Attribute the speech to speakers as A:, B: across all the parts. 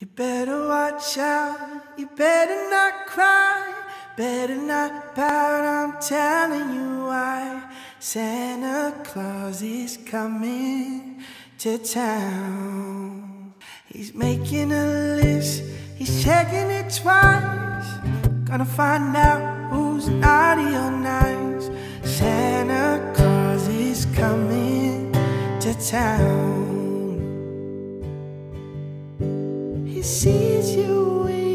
A: You better watch out, you better not cry, better not pout, I'm telling you why. Santa Claus is coming to town. He's making a list, he's checking it twice. Gonna find out who's naughty or nice. Santa Claus is coming to town. He sees you.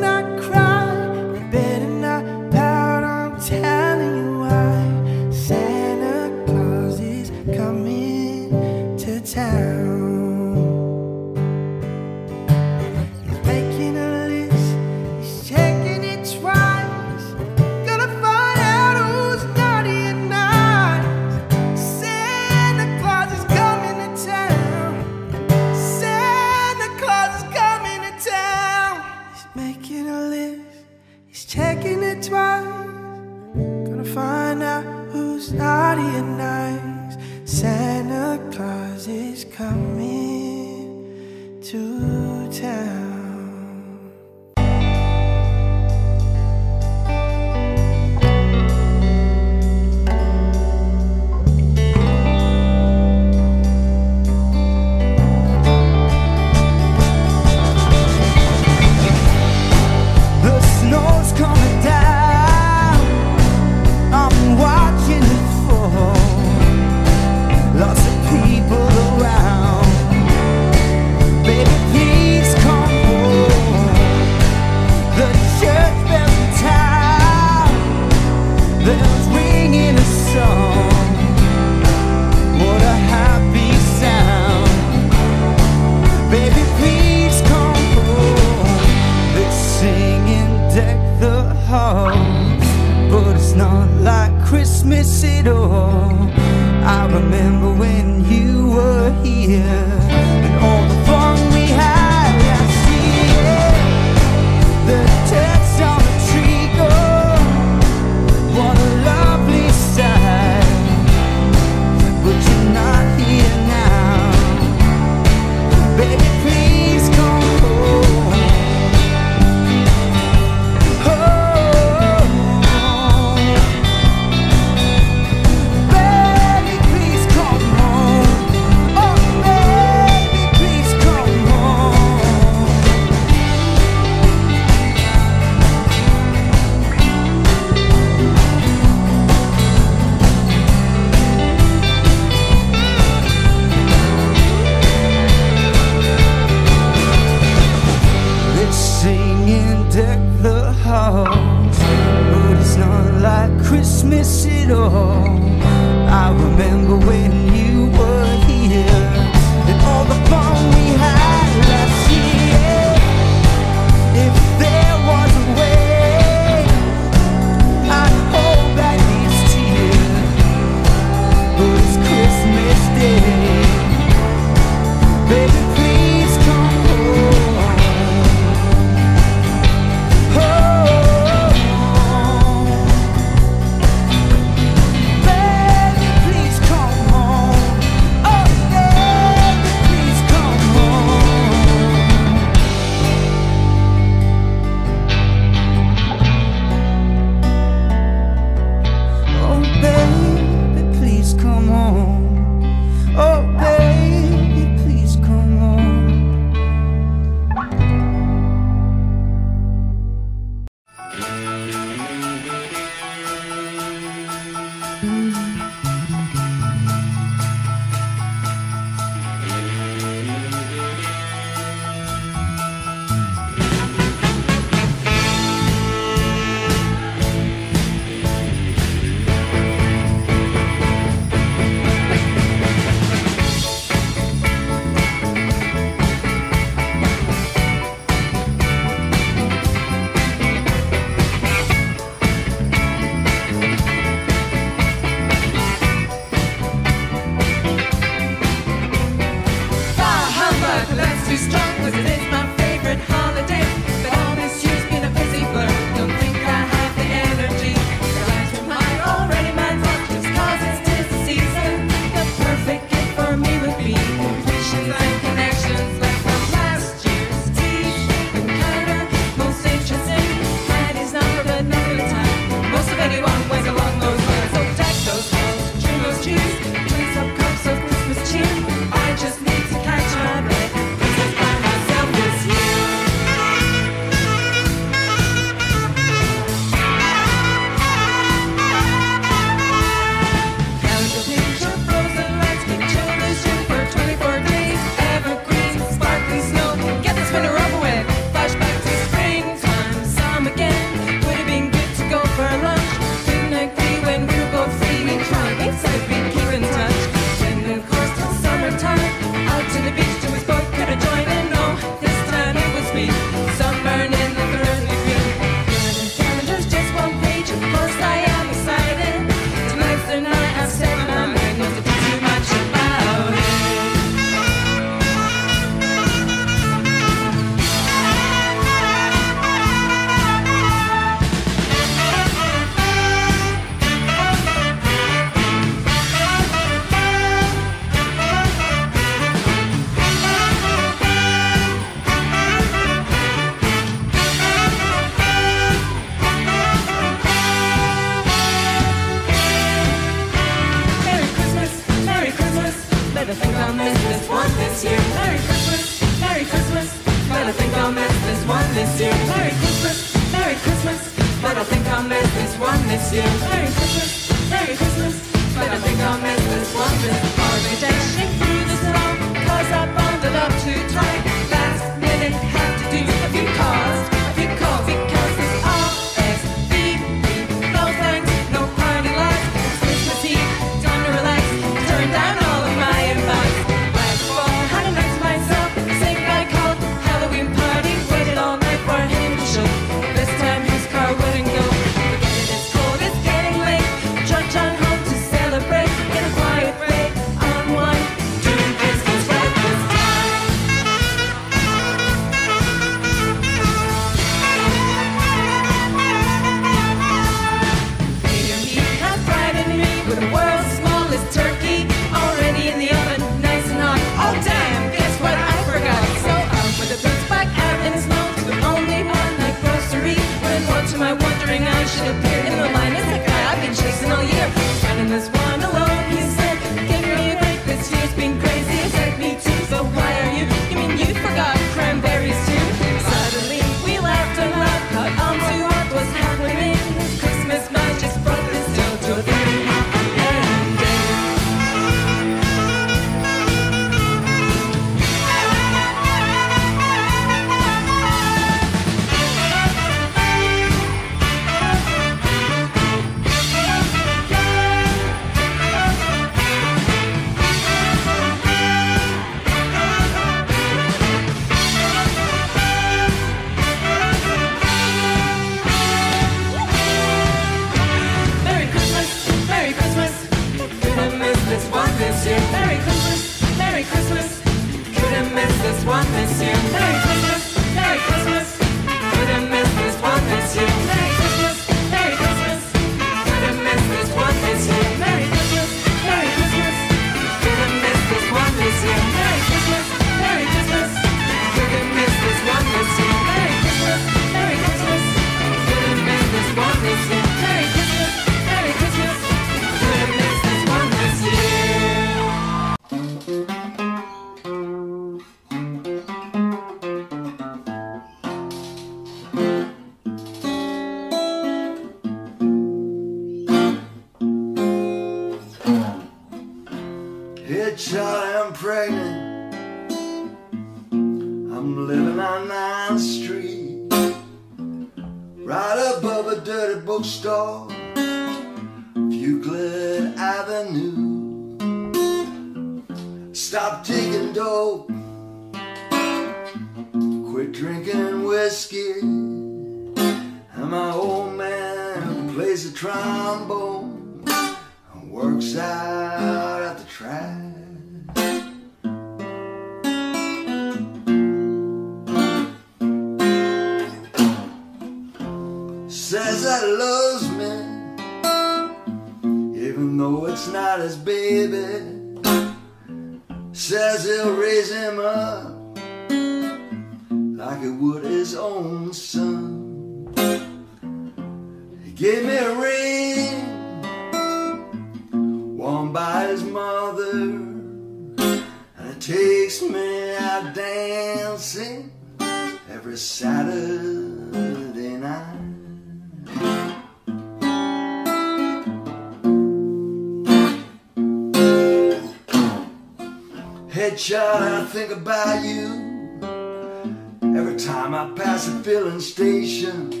B: chama.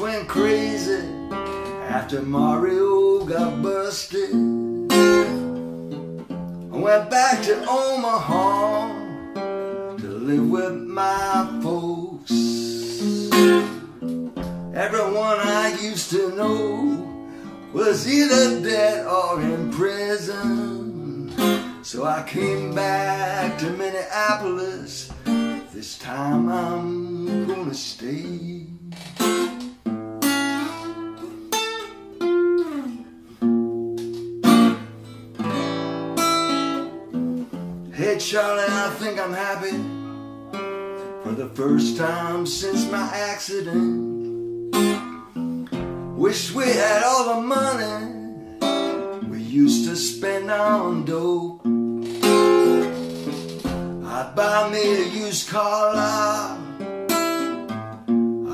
B: went crazy after Mario got busted. I went back to Omaha to live with my folks. Everyone I used to know was either dead or in prison. So I came back to Minneapolis. This time I'm gonna stay. Charlie, I think I'm happy for the first time since my accident. Wish we had all the money we used to spend on dope. I'd buy me a used car lot.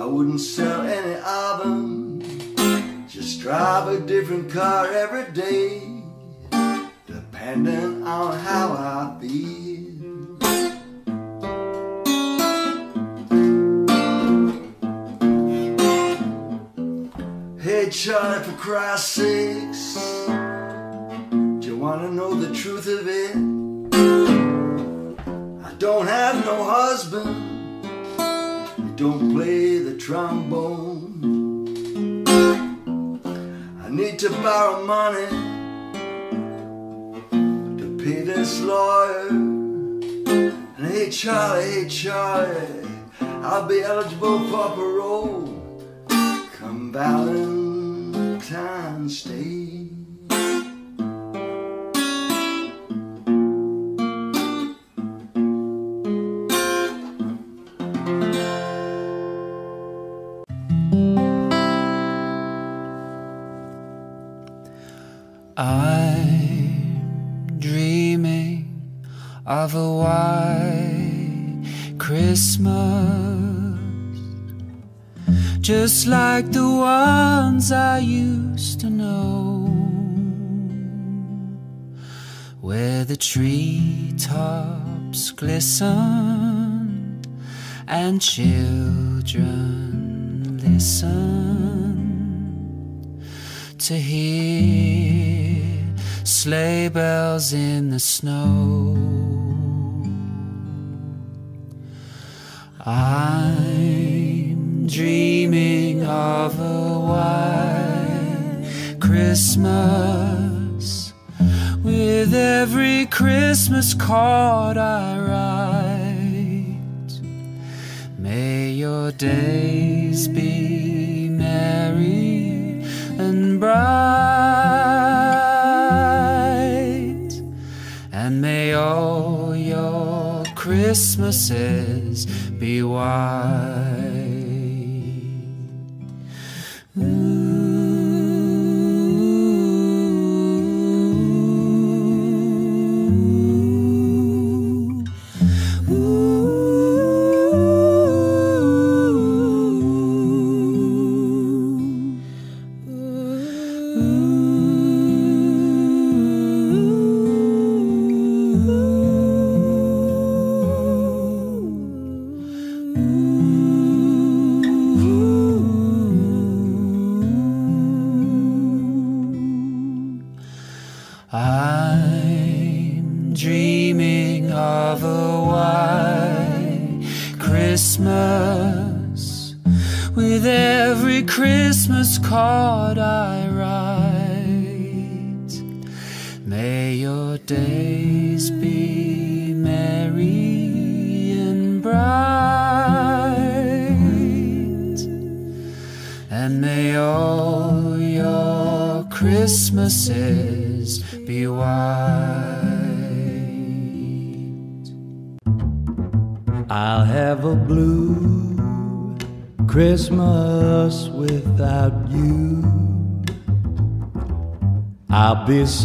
B: I wouldn't sell any of them. Just drive a different car every day, depending on how I feel. Hey Charlie, for Christ's sakes, do you wanna know the truth of it? I don't have no husband, I don't play the trombone. I need to borrow money pay this lawyer. And hey Charlie, hey Charlie, I'll be eligible for parole come Valentine's Day.
C: Of a white Christmas, just like the ones I used to know, where the treetops glisten and children listen to hear sleigh bells in the snow. I'm dreaming of a white Christmas with every Christmas card I write. May your days be merry and bright, all your Christmases be white. Ooh.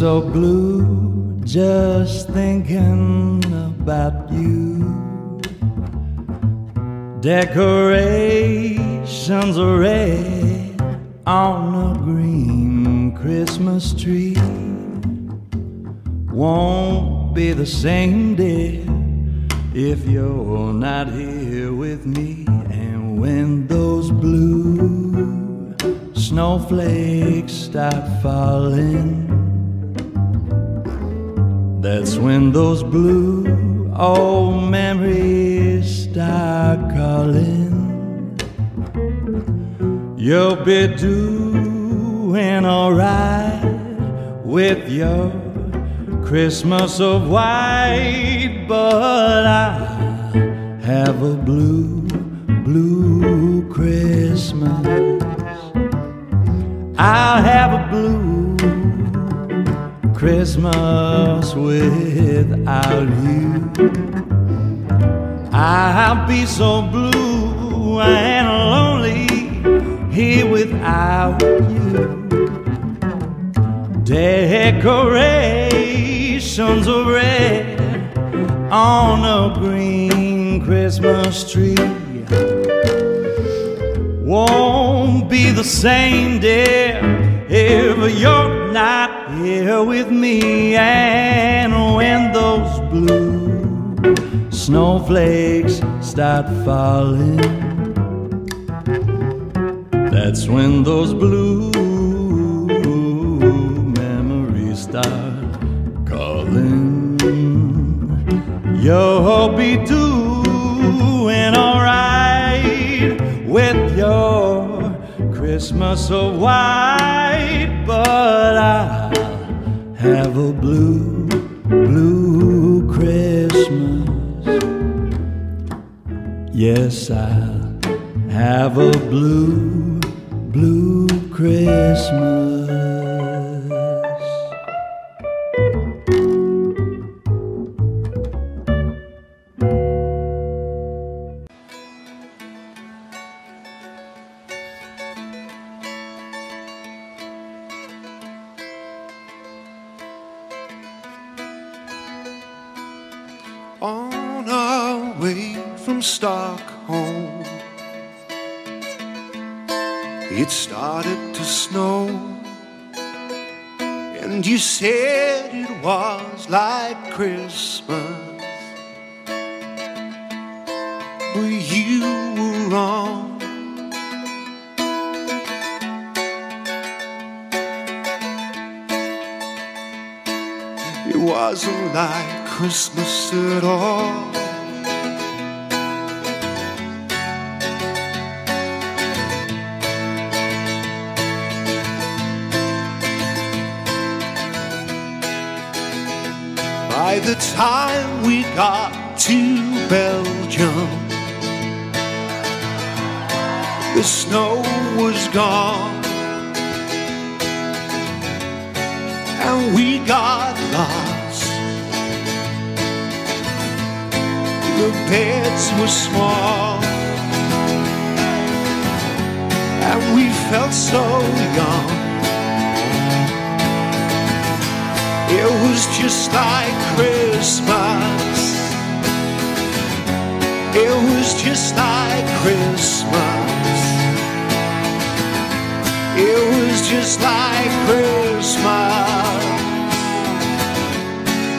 D: So blue just thinking about you. Decorations are be doing alright with your Christmas of white, but I have a blue, blue Decorations of red on a green Christmas tree won't be the same, dear, if you're not here with me. And when those blue snowflakes start falling, that's when those blue start calling. You'll be doing alright with your Christmas of white, but I'll have a blue, blue Christmas. Yes, I'll have a blue, blue Christmas.
E: Got to Belgium, the snow was gone. And we got lost. The beds were small. And we felt so young. It was just like Christmas. It was just like Christmas. It was just like Christmas.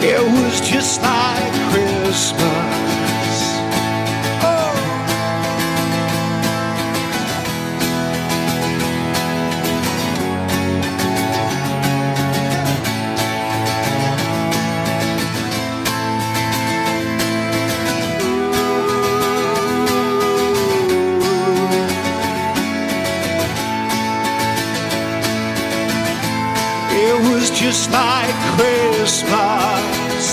E: It was just like Christmas. Just like Christmas.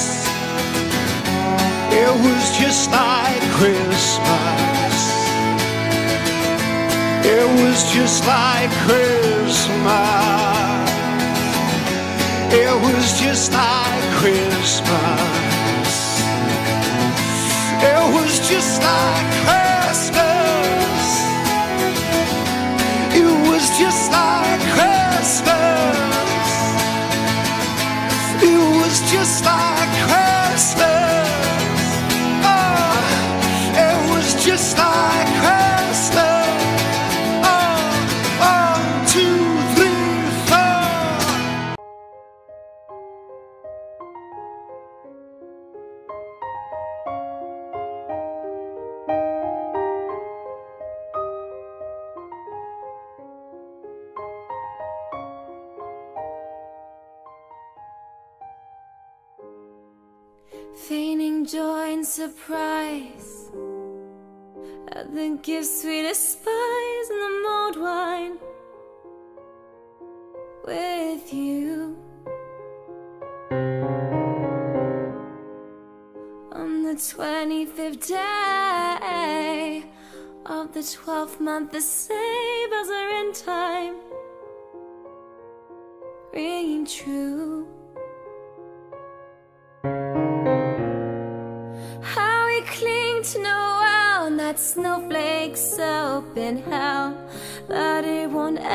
E: It was just like Christmas. It was just like Christmas. It was just like Christmas. It was just like Christmas. It was just like Christmas. Was just like Christmas. Oh, it was just like
F: surprise at the gifts we despise and the mulled wine with you. On the 25th day of the 12th month, the bells are in time, ringing true. How
G: Noel and that snowflake's up in hell, that it won't end.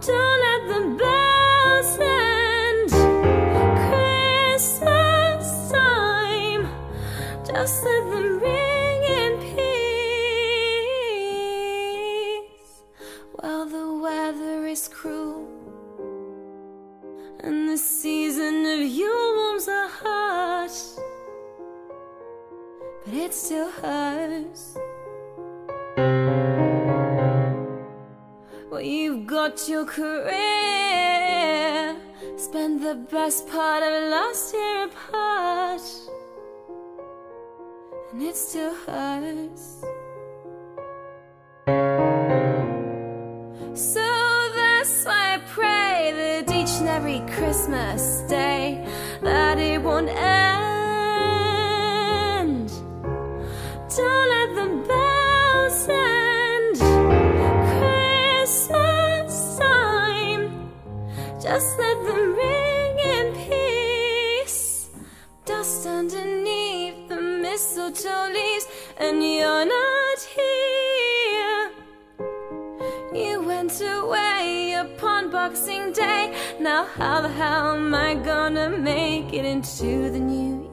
G: Don't let the bells end. Christmas time, just let them season of Yule warms our hearts, but it still hurts. Well, you've got your career, spent the best part of last year apart, and it still hurts. Every Christmas day that it won't end. Don't let the bells end. Christmas time, just let them ring in peace. Dust underneath the mistletoe leaves, and you're how the hell am I gonna make it into the new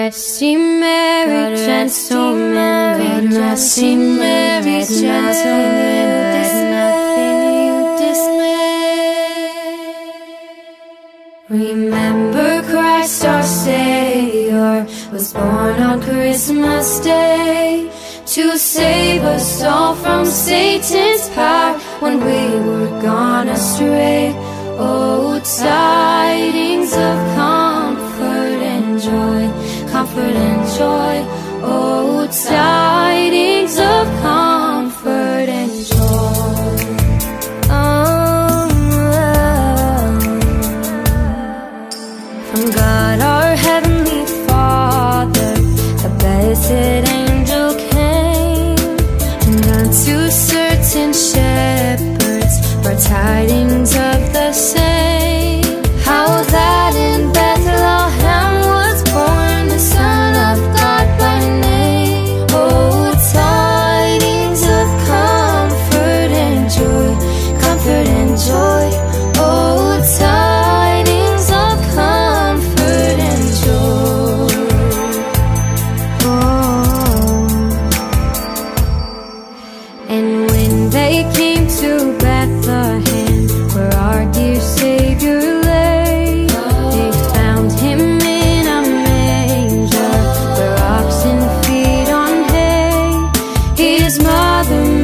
F: Ye merry gentlemen, God rest ye merry gentlemen, let nothing you dismay. Remember Christ our Savior was born on Christmas Day to save us all from Satan's power when we were gone astray. Oh, tidings comfort and joy. Oh, tidings of His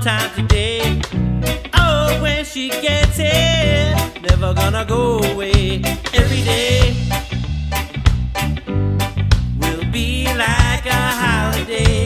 H: sometime today. Oh, when she gets here, never gonna go away. Every day will be like a holiday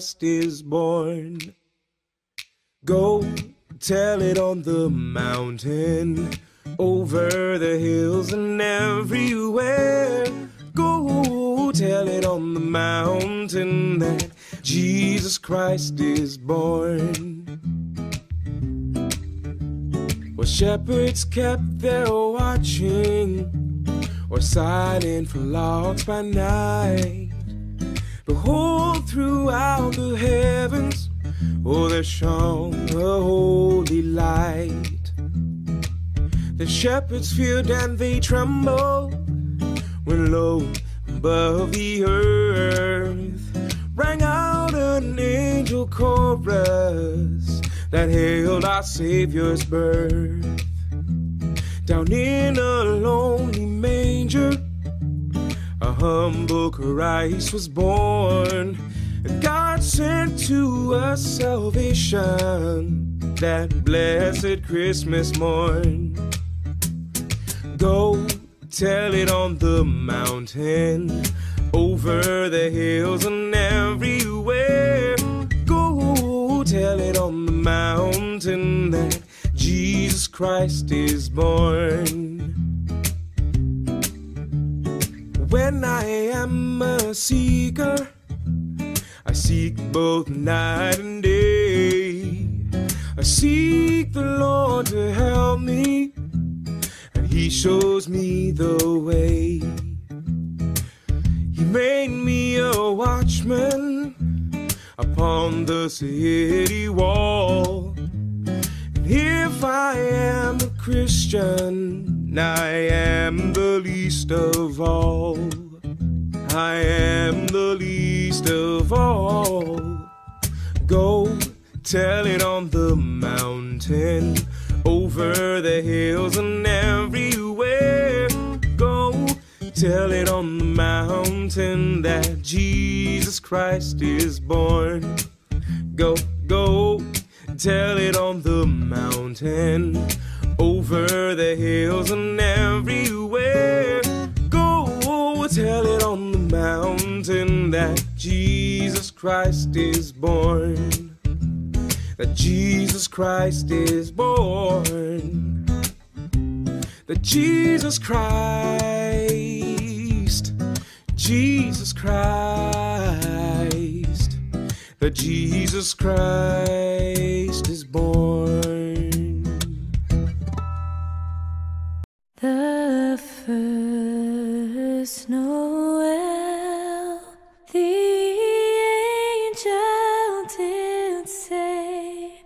I: Christ is born. Go tell it on the mountain, over the hills and everywhere. Go tell it on the mountain that Jesus Christ is born. Well, shepherds kept their watching, or silent flocks by night. Behold, throughout the heavens, oh, there shone a holy light. The shepherds feared and they trembled when lo, above the earth rang out an angel chorus that hailed our Savior's birth. Down in a lonely manger, a humble Christ was born. God sent to us salvation that blessed Christmas morn. Go tell it on the mountain, over the hills and everywhere. Go tell it on the mountain that Jesus Christ is born. When I am a seeker, I seek both night and day. I seek the Lord to help me, and He shows me the way. He made me a watchman upon the city wall. And if I am a Christian, I am the least of all. I am the least of all. Go tell it on the mountain, over the hills and everywhere. Go tell it on the mountain that Jesus Christ is born. Go, go, tell it on the mountain, over the hills and everywhere. Go, tell it on the mountain that Jesus Christ is born. That Jesus Christ is born. That Jesus Christ, Jesus Christ, that Jesus Christ is born.
F: First Noel, the angel did say,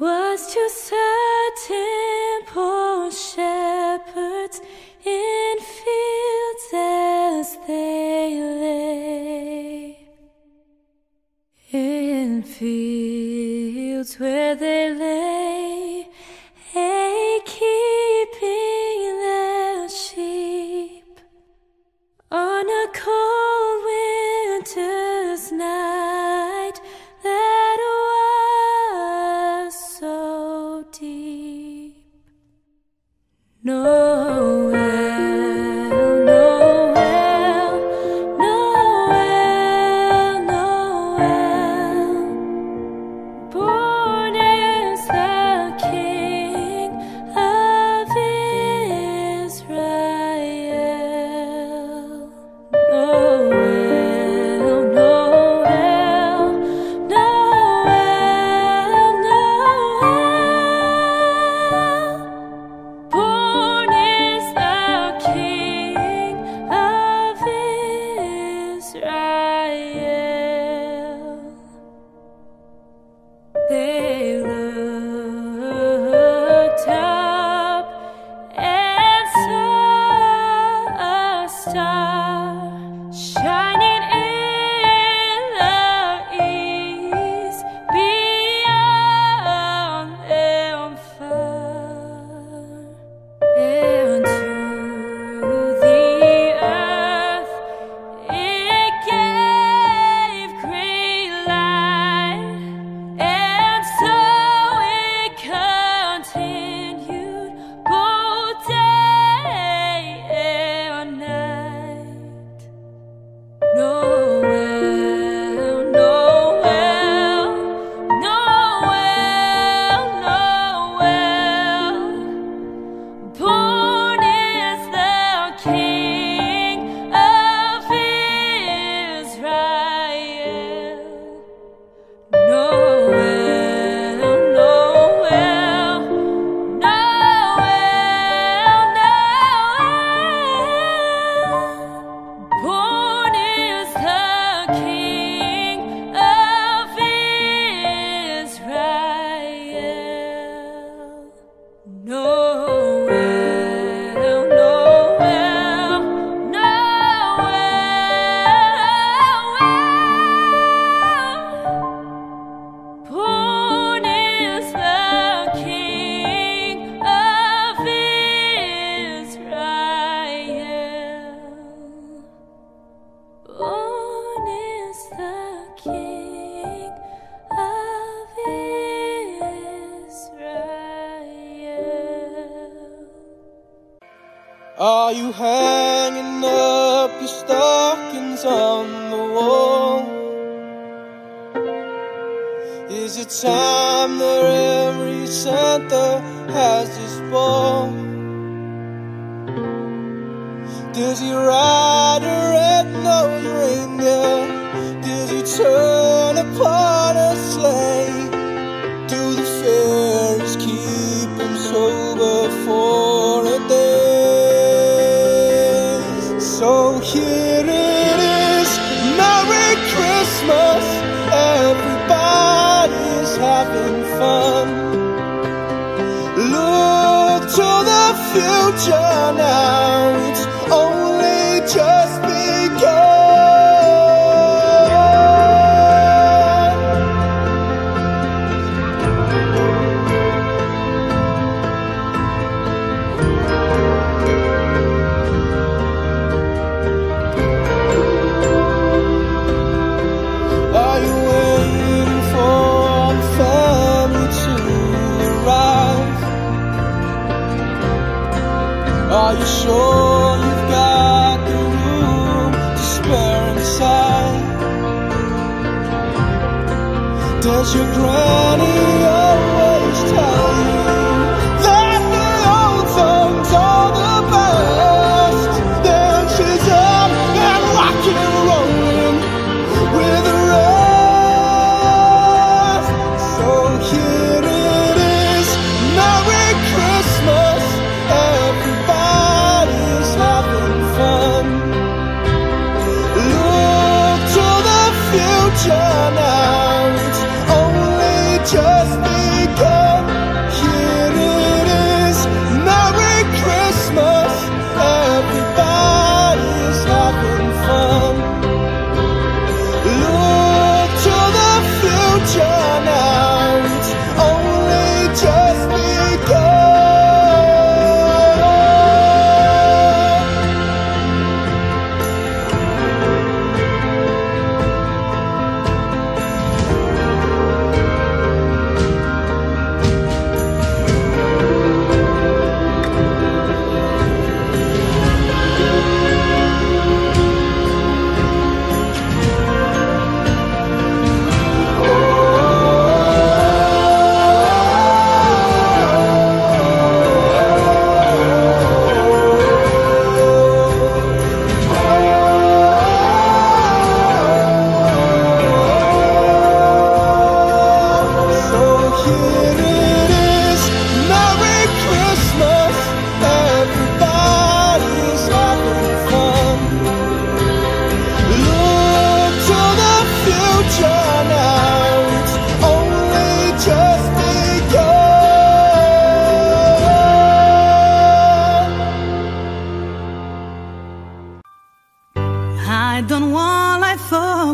F: was to certain poor shepherds in fields as they lay. In fields where they lay, on a cold winter's night that was so deep. Noel,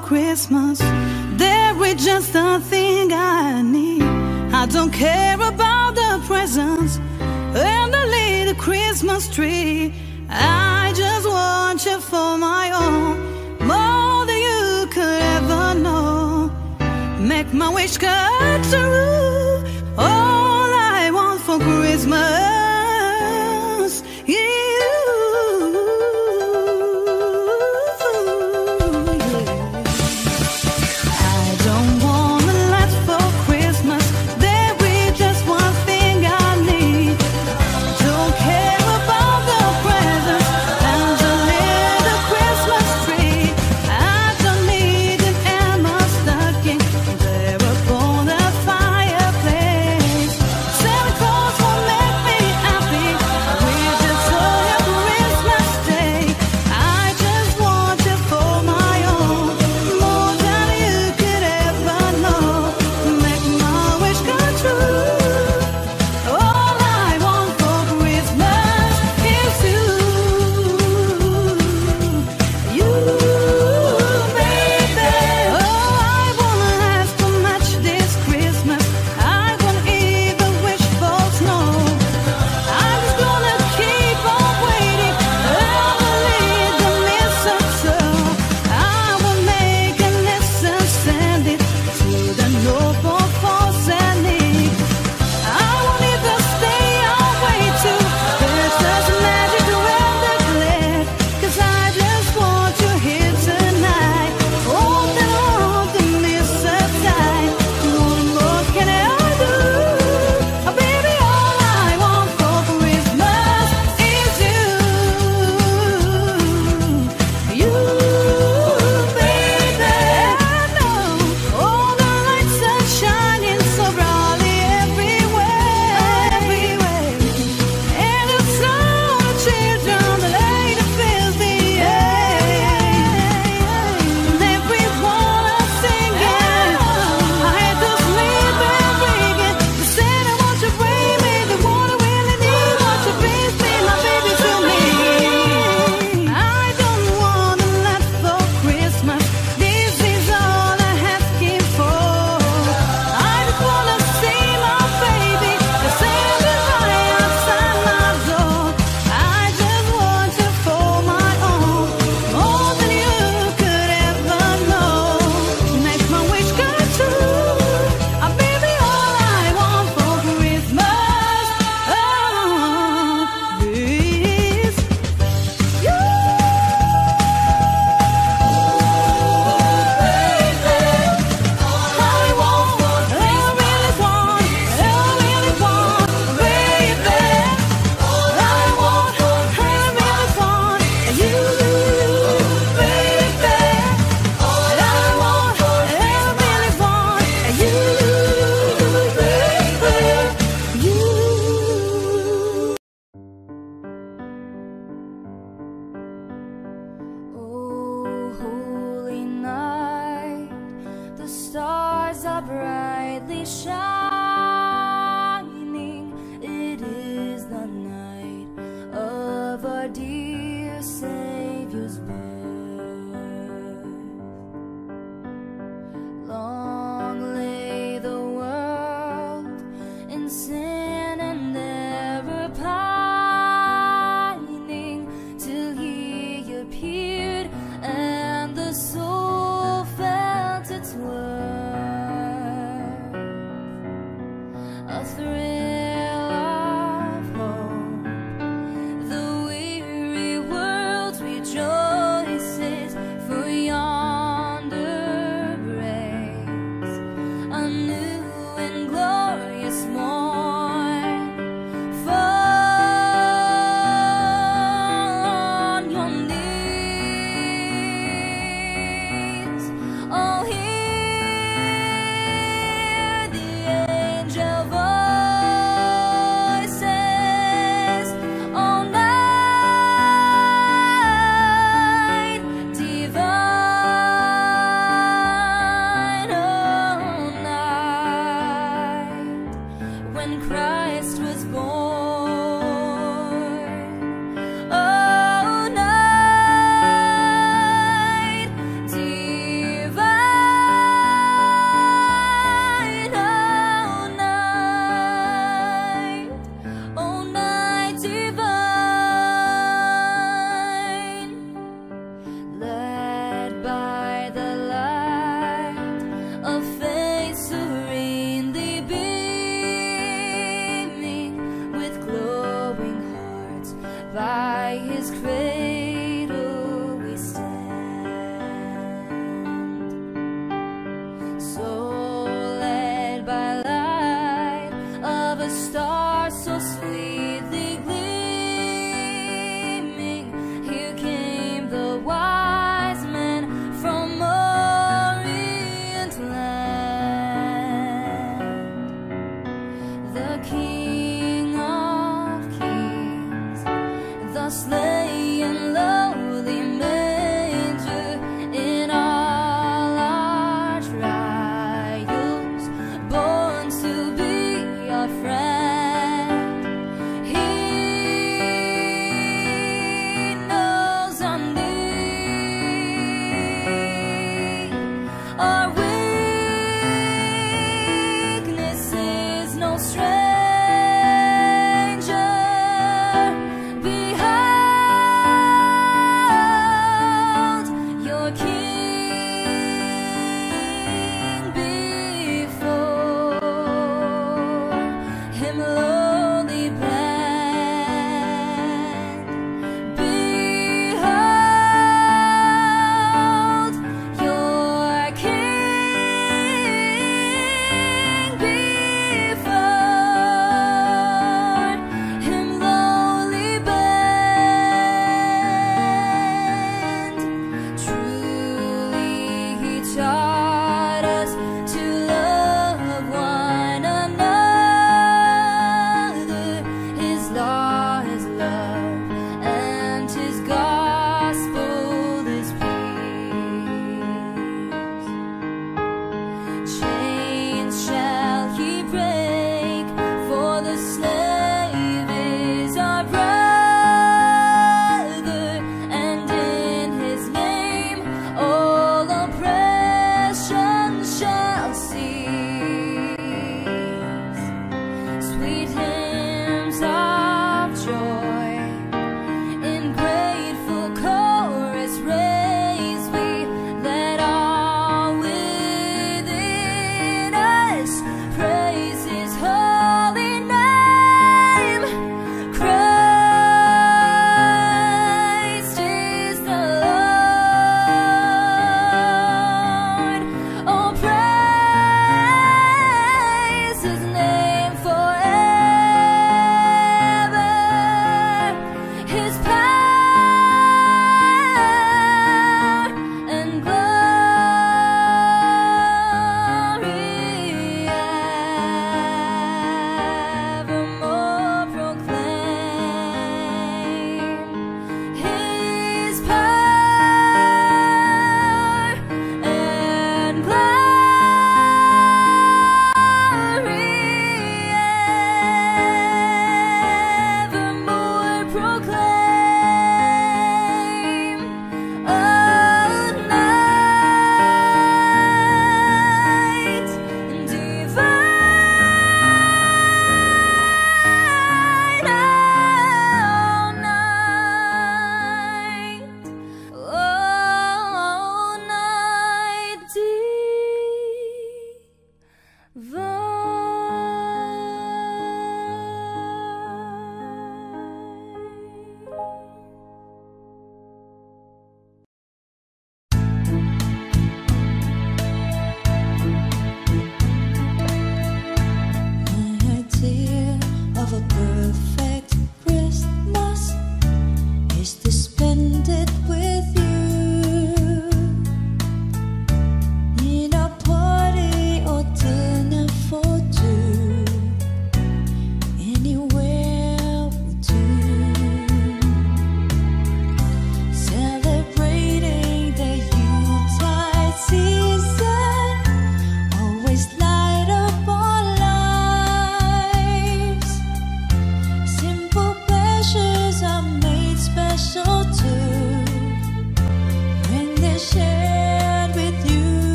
C: Christmas.
J: There is just a thing I need. I don't care about the presents and the little Christmas tree. I just want you for my own, more than you could ever know. Make my wish come true. All I want for Christmas.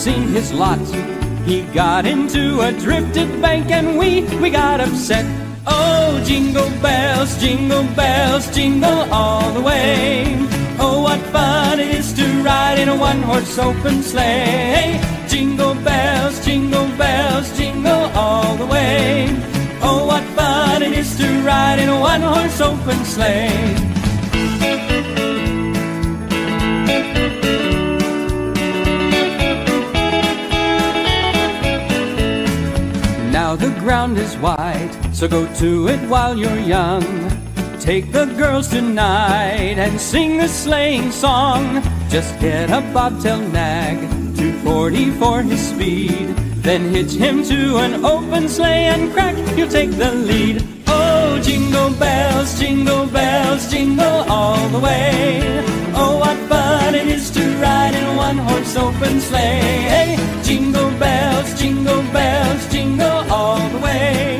K: Seemed his lot. He got into a drifted bank and we, we got upset. Oh, jingle bells, jingle bells, jingle all the way. Oh, what fun it is to ride in a one-horse open sleigh. Jingle bells, jingle bells, jingle all the way. Oh, what fun it is to ride in a one-horse open sleigh. Ground is wide, so go to it while you're young. Take the girls tonight and sing the sleighing song. Just get a bobtail nag, 240 for his speed. Then hitch him to an open sleigh and crack, you'll take the lead. Oh, jingle bells, jingle bells, jingle all the way. Oh, what fun it is to ride in one-horse open sleigh. Jingle bells, jingle bells, jingle all the way.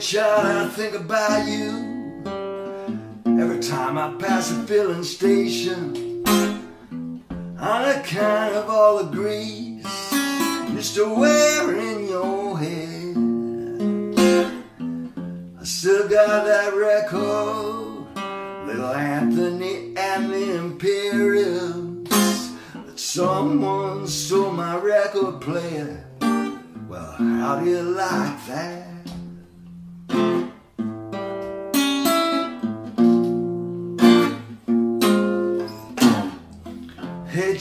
B: Child, I think about you every time I pass a filling station. On account of all the grease you still wear in your head. I still got that record, little Anthony and the Imperials. That someone stole my record player. Well, how do you like that?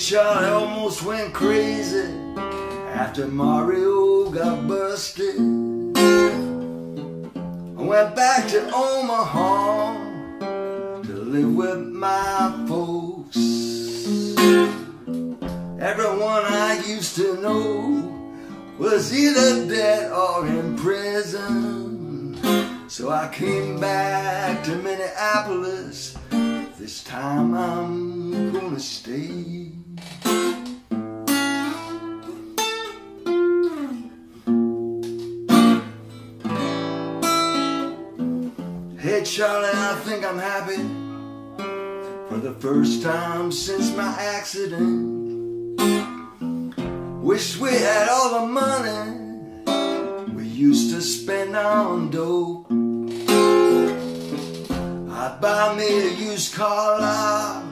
B: Charlie almost went crazy after Mario got busted. I went back to Omaha to live with my folks. Everyone I used to know was either dead or in prison. So I came back to Minneapolis. This time I'm gonna stay. Charlie, I think I'm happy for the first time since my accident. Wish we had all the money we used to spend on dope. I'd buy me a used car lot.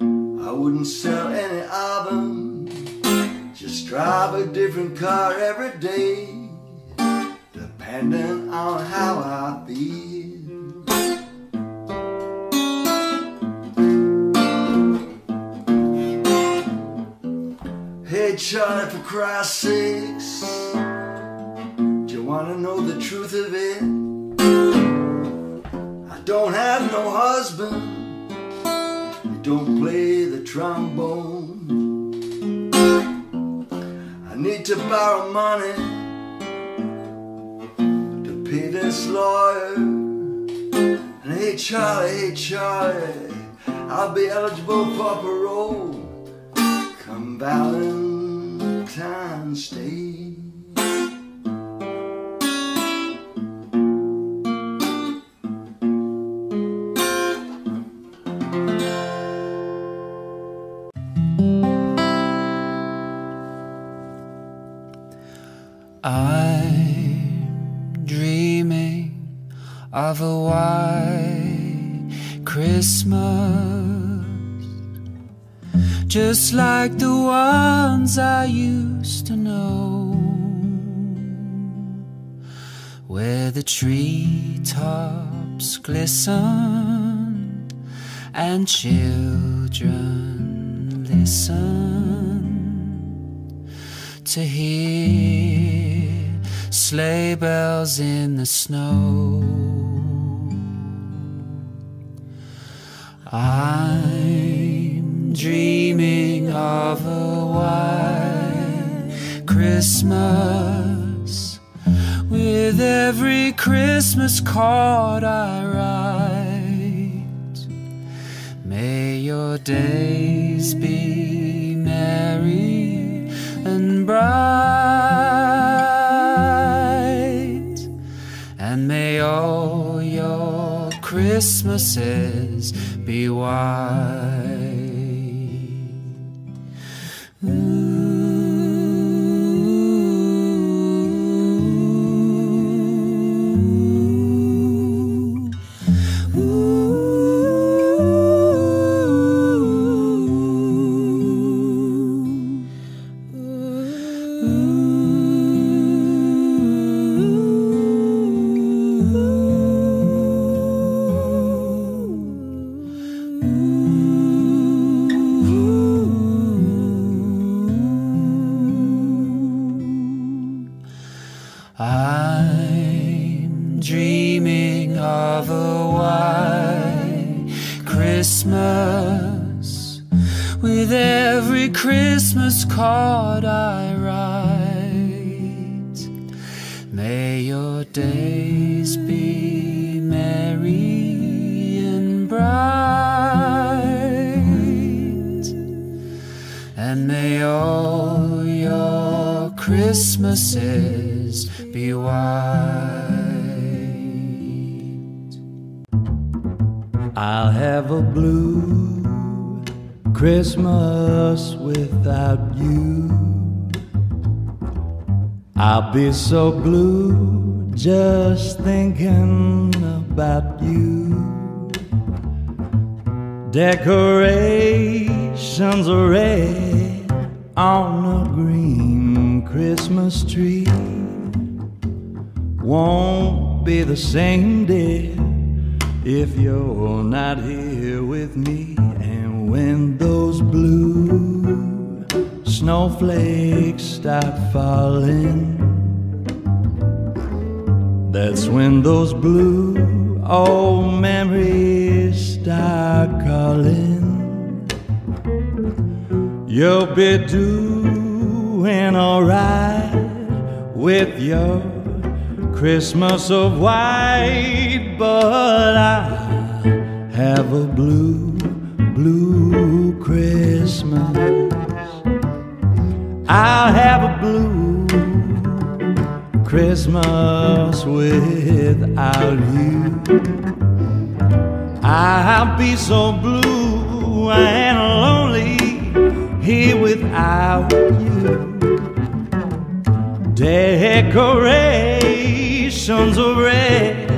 B: I wouldn't sell any of them. Just drive a different car every day, depending on how I feel. Hey Charlie, for Christ's sakes, do you wanna know the truth of it? I don't have no husband. I don't play the trombone. I need to borrow money this lawyer. And hey Charlie, hey Charlie, I'll be eligible for parole come Valentine's Day.
C: Of a white Christmas, just like the ones I used to know, where the treetops glisten and children listen to hear sleigh bells in the snow. I'm dreaming of a white Christmas with every Christmas card I write. May your days be merry and bright, may all your Christmases be white.
L: A white Christmas with every Christmas card I write. May your days be merry and bright, and may all your Christmases be white.
D: Christmas without you. I'll be so blue just thinking about you. Decorations are red on a green Christmas tree. Won't be the same, dear, if you're not here with me. When those blue snowflakes start falling, that's when those blue old memories start calling. You'll be doing alright with your Christmas of white, but I have a blue, blue Christmas. I'll have a blue Christmas without you. I'll be so blue and lonely here without you. Decorations of red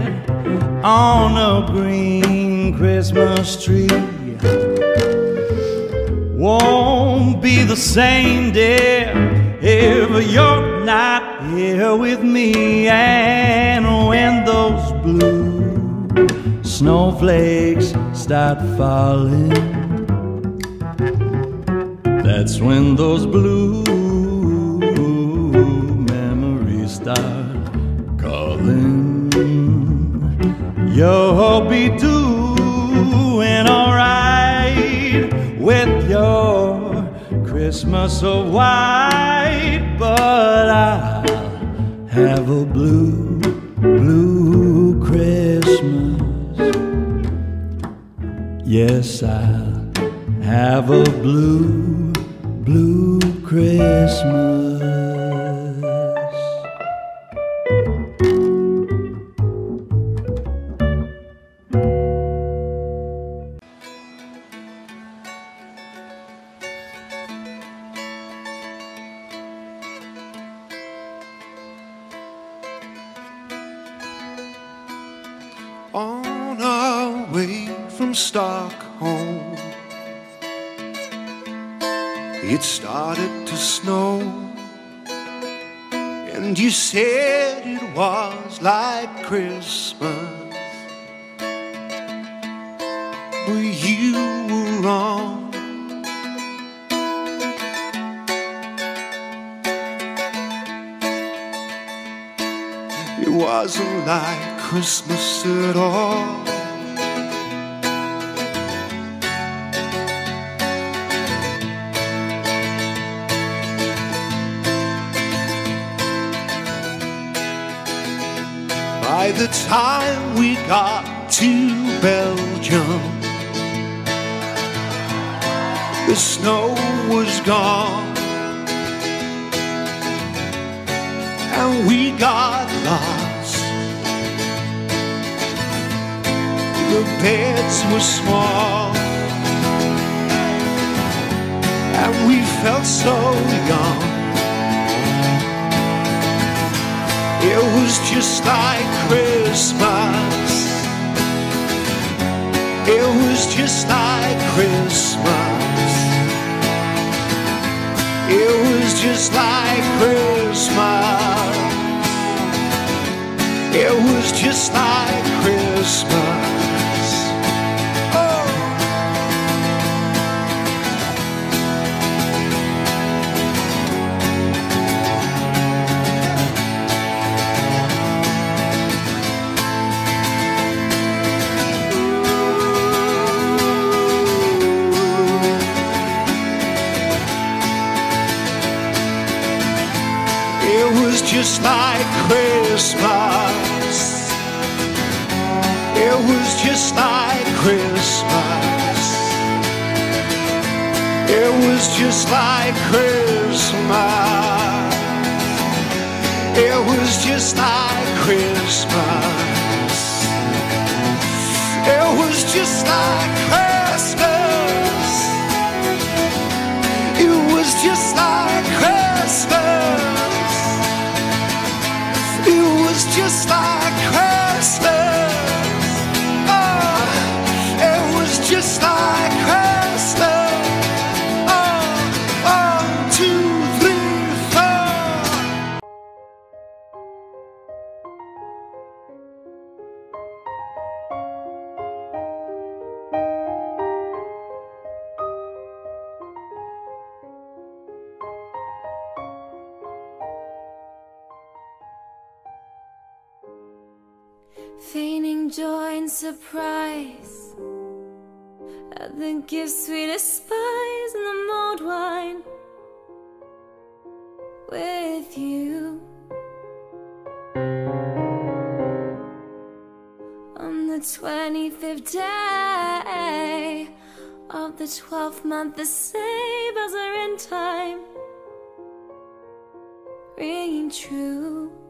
D: on a green Christmas tree won't be the same, dear, if you're not here with me. And when those blue snowflakes start falling, that's when those blue memories start calling. You'll be doing with your Christmas of white, but I'll have a blue, blue Christmas. Yes, I'll have a blue, blue Christmas.
E: Snow was gone, and we got lost. The beds were small, and we felt so young. It was just like Christmas. It was just like Christmas. It was just like Christmas. It was just like Christmas. Christmas. It was just like Christmas. It was just like Christmas. It was just like Christmas. It was just like Christmas. It was just like Christmas. Just like
F: surprise at the gifts we despise in the mulled wine with you. On the 25th day of the 12th month, the bells are in time, ringing true.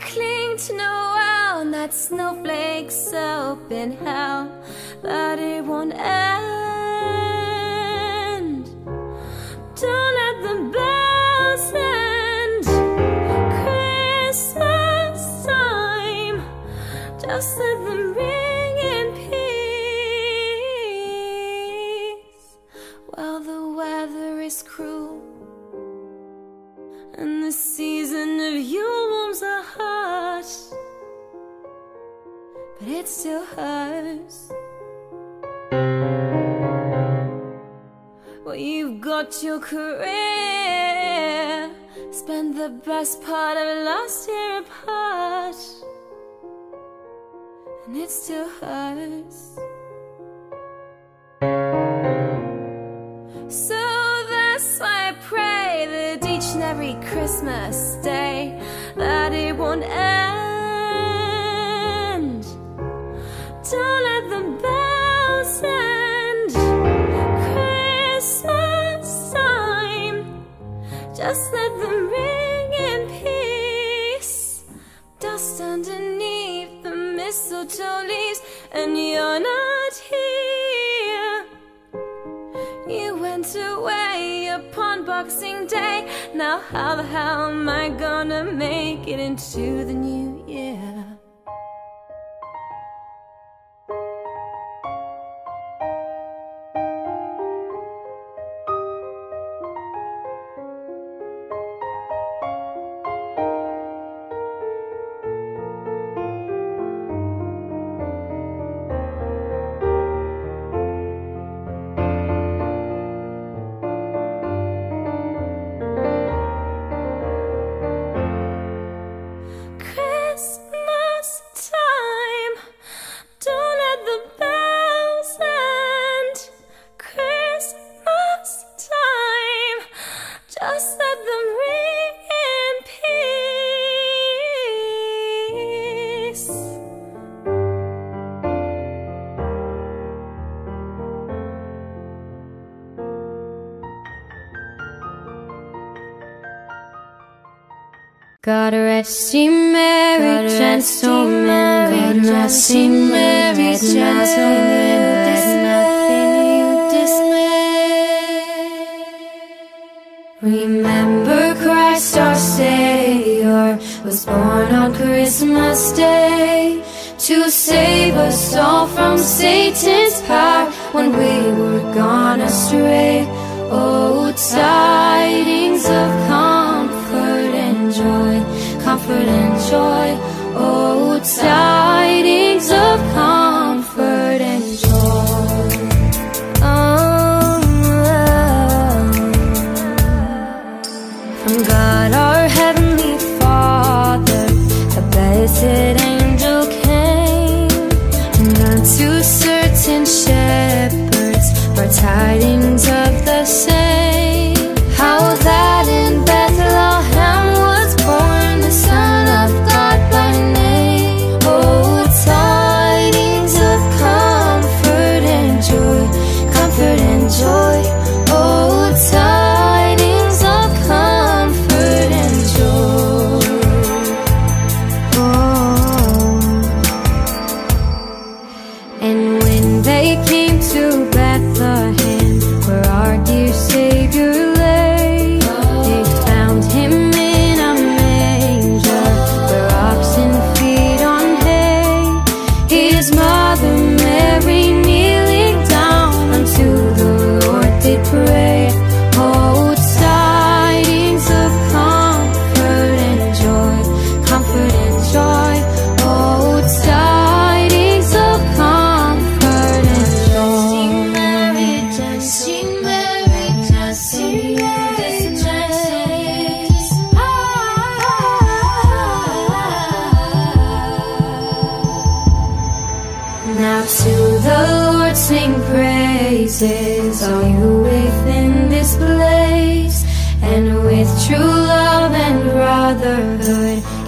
F: Cling to Noel and that snowflake's open hell but it won't end. It still hurts. Well, you've got your career, spent the best part of last year apart, and it still hurts. So that's why I pray that each and every Christmas day that it won't end. Leaves, and you're not here. You went away upon Boxing Day. Now, how the hell am I gonna make it into the new year?
M: Ye merry gentlemen, God rest ye merry gentlemen, let nothing you dismay. Remember Christ our Savior was born on Christmas Day to save us all from Satan's power when we were gone astray.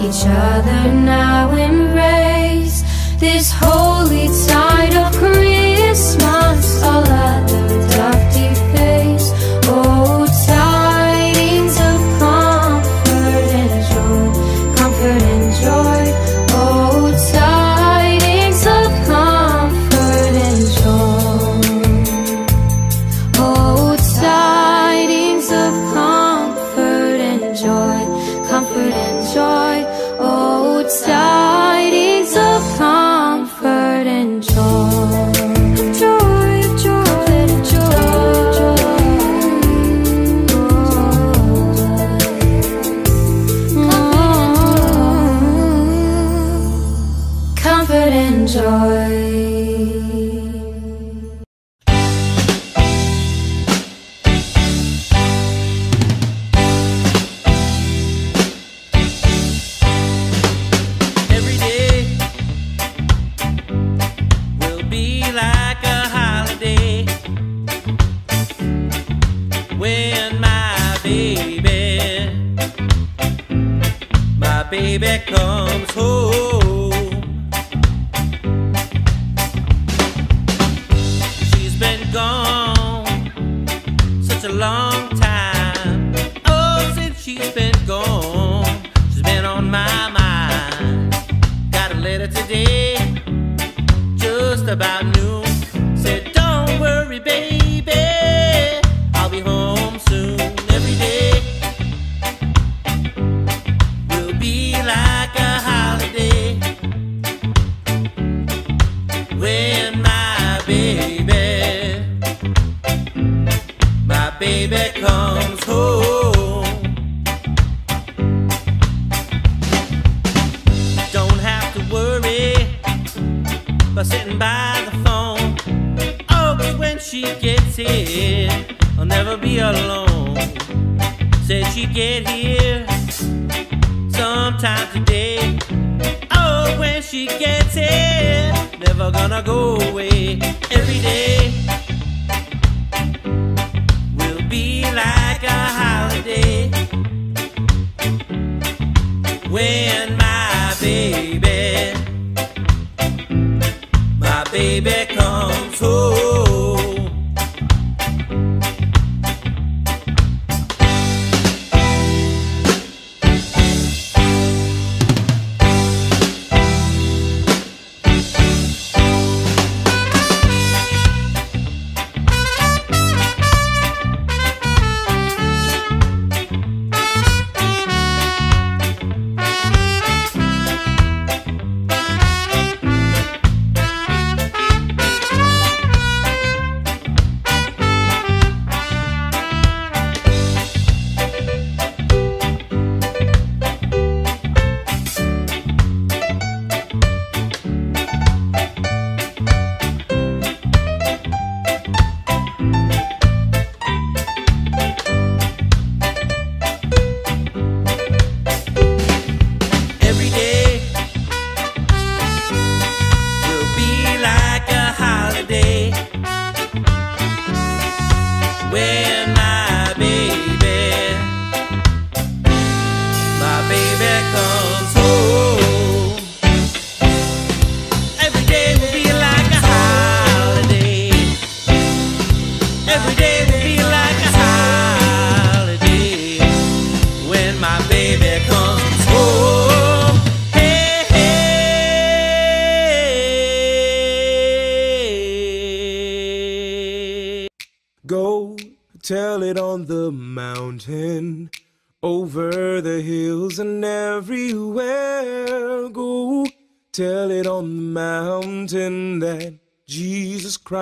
F: each other now embrace this
H: whole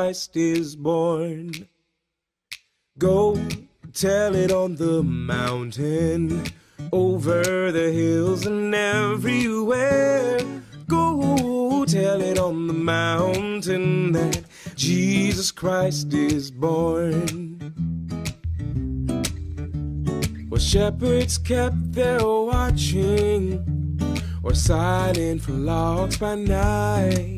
H: Christ is born. Go tell it on the mountain, over the hills and everywhere. Go tell it on the mountain that Jesus Christ is born. Well, shepherds kept their watching, or silent for logs by night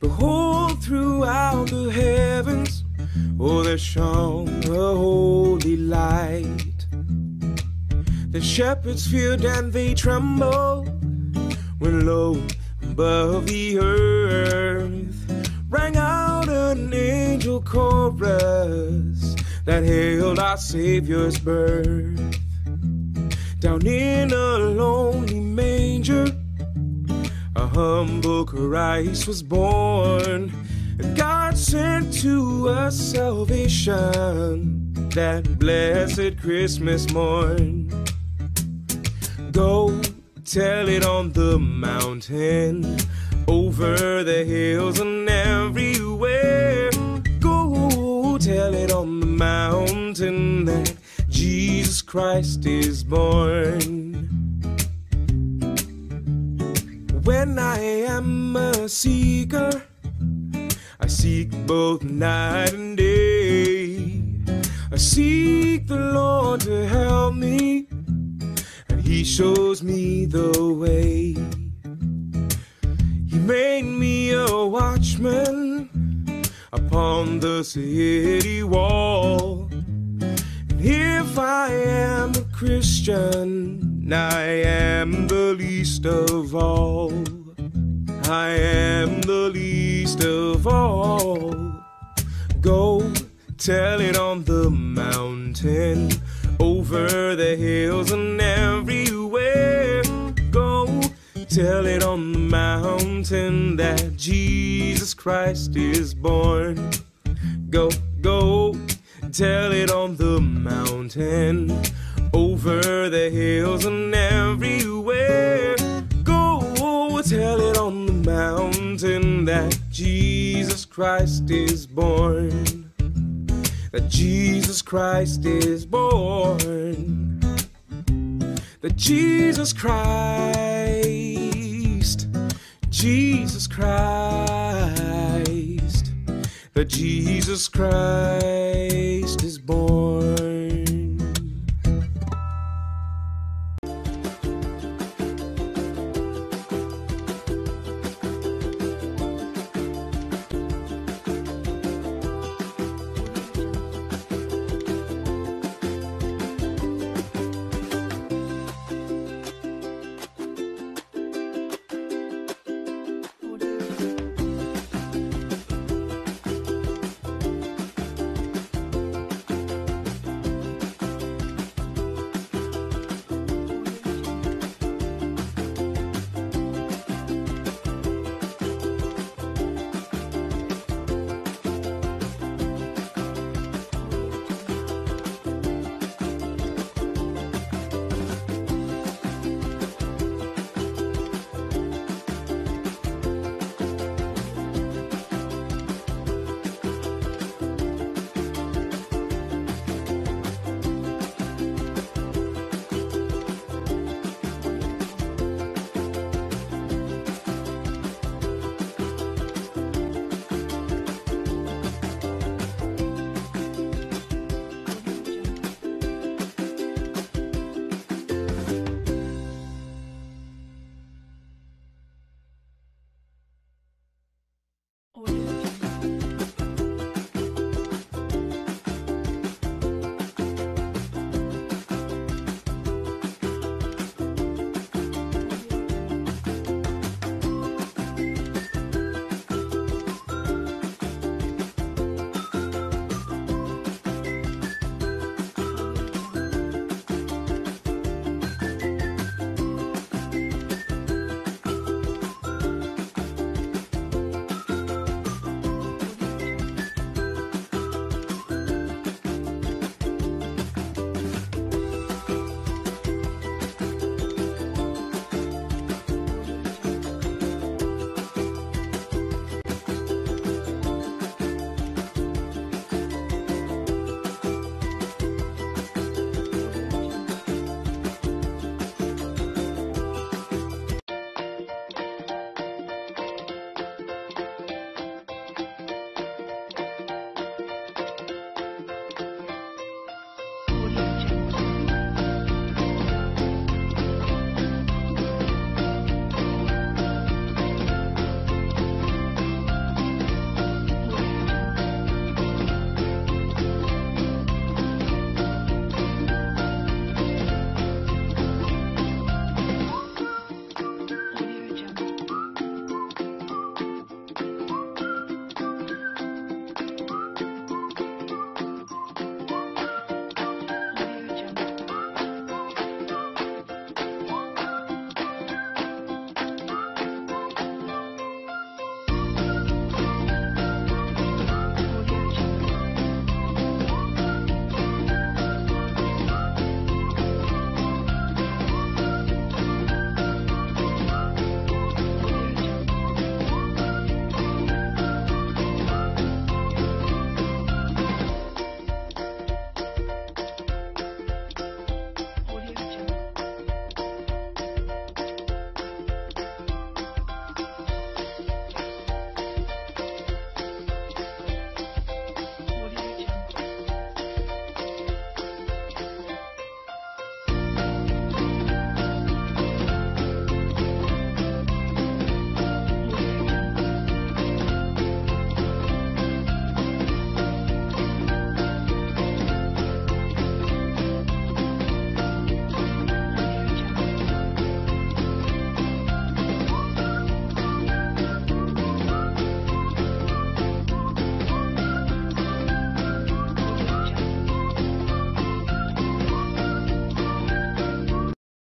H: Behold, throughout the heavens,
I: oh, there shone a holy light. The shepherds feared and they trembled when low above the earth rang out an angel chorus that hailed our Savior's birth. Down in a lonely manger humble Christ was born. God sent to us salvation that blessed Christmas morn. Go tell it on the mountain, over the hills and everywhere. Go tell it on the mountain that Jesus Christ is born. When I am a seeker, I seek both night and day. I seek the Lord to help me, and He shows me the way. He made me a watchman upon the city wall. And if I am a Christian, I am the least of all. I am the least of all. Go tell it on the mountain, over the hills and everywhere. Go tell it on the mountain that Jesus Christ is born. Go, go, tell it on the mountain, over the hills and everywhere. Go, tell it on the mountain that Jesus Christ is born. That Jesus Christ is born. That Jesus Christ, Jesus Christ, that Jesus Christ is born.